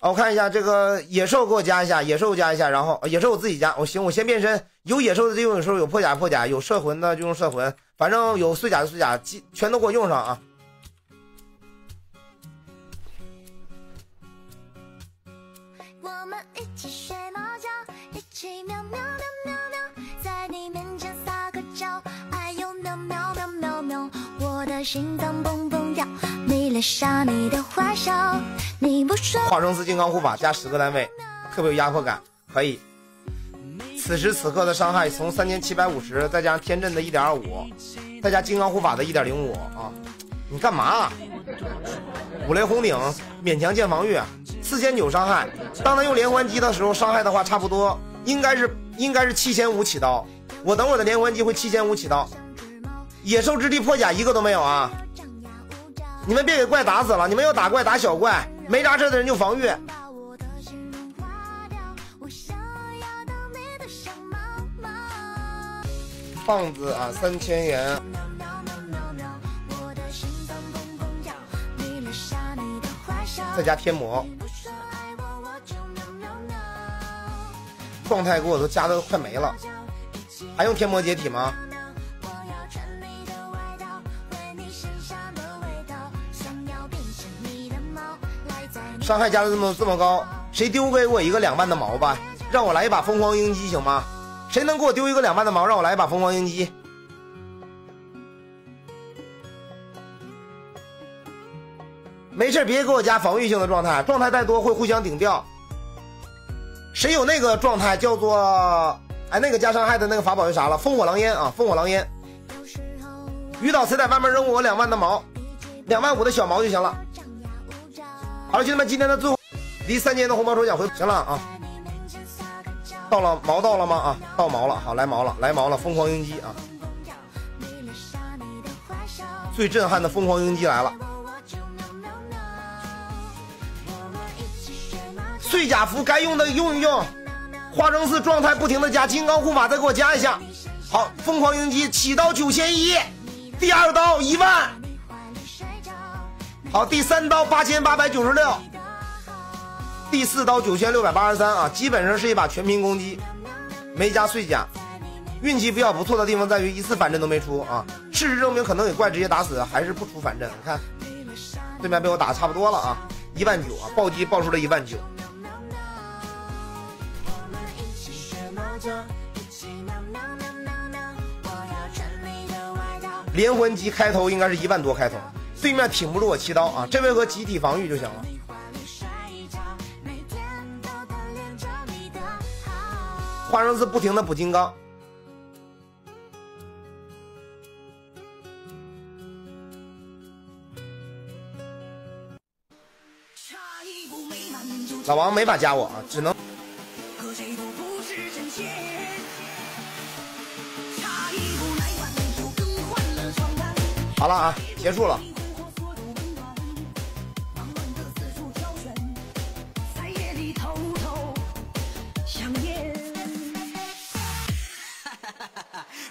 我看一下这个野兽，给我加一下野兽，加一下，然后野兽我自己加。我行，我先变身。有野兽的就用野兽，有破甲破甲，有摄魂的就用摄魂，反正有碎甲的碎甲，全都给我用上啊！我们一起睡猫觉，一起喵喵喵喵喵，在你面前撒个娇，哎呦喵喵喵喵喵，我的心脏蹦蹦跳，迷恋上你的坏笑。化生斯金刚护法加十个单位，特别有压迫感，可以。此时此刻的伤害从三千七百五十，再加上天阵的一点二五，再加金刚护法的一点零五啊！你干嘛？五雷轰顶，勉强见防御，四千九伤害。当他用连环击的时候，伤害的话差不多应该是应该是七千五起刀。我等会的连环击会七千五起刀。野兽之地破甲一个都没有啊！你们别给怪打死了，你们要打怪打小怪，没啥事的人就防御。棒子啊，三千元。再加贴膜，状态给我都加的快没了，还用贴膜解体吗？伤害加的这么这么高，谁丢给我一个两万的毛吧？让我来一把疯狂鹰击行吗？谁能给我丢一个两万的毛？让我来一把疯狂鹰击。没事，别给我加防御性的状态，状态太多会互相顶掉。谁有那个状态叫做哎那个加伤害的那个法宝是啥了？烽火狼烟啊，烽火狼烟。遇到谁在外面扔我两万的毛，两万五的小毛就行了。好了，兄弟们，今天的最后离三千的红包抽奖回行了啊！到了毛到了吗？啊，到毛了，好来毛了，来毛了，疯狂鹰击啊！最震撼的疯狂鹰击来了！碎甲符该用的用一用，化生寺状态不停的加，金刚护法再给我加一下。好，疯狂鹰击起刀九千一，第二刀一万。好，第三刀八千八百九十六，第四刀九千六百八十三啊，基本上是一把全屏攻击，没加碎甲，运气比较不错的地方在于一次反震都没出啊。事实证明，可能给怪直接打死，还是不出反震。你看，对面被我打差不多了啊，一万九啊，暴击爆出了一万九。连环击开头应该是一万多开头。对面挺不住我七刀啊！这回合集体防御就行了。化生寺不停的补金刚。老王没法加我啊，只能。好了啊，结束了。